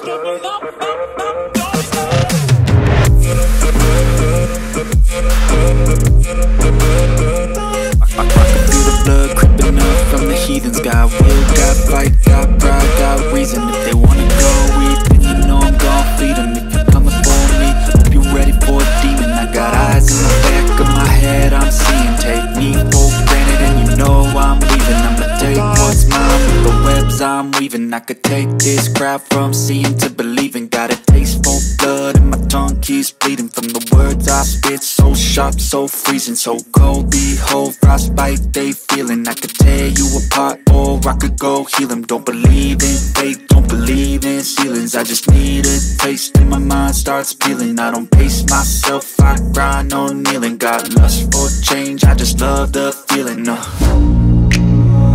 open up, up, up, weaving. I could take this crowd from seeing to believing. Got a taste for blood and my tongue keeps bleeding. From the words I spit, so sharp, so freezing. So cold, behold, frostbite they feeling. I could tear you apart or I could go heal them Don't believe in fate, don't believe in ceilings. I just need a taste and my mind starts peeling. I don't pace myself, I grind on kneeling. Got lust for change, I just love the feeling uh.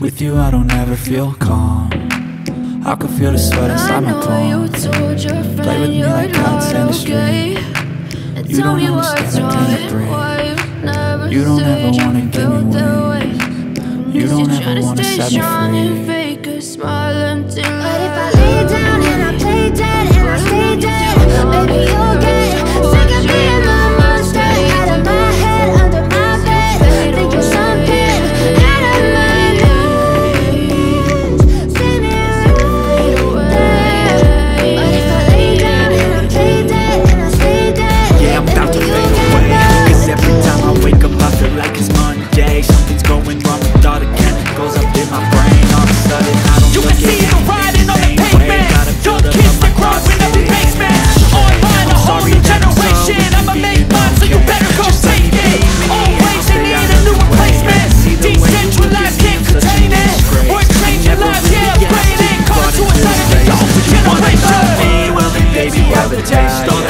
with you I don't ever feel calm I can feel the sweat inside my palms told your friend Play with me like cats a string And You don't me understand the it right, you don't ever wanna give me wings. way. You don't ever wanna stay set me strong free. Have a taste All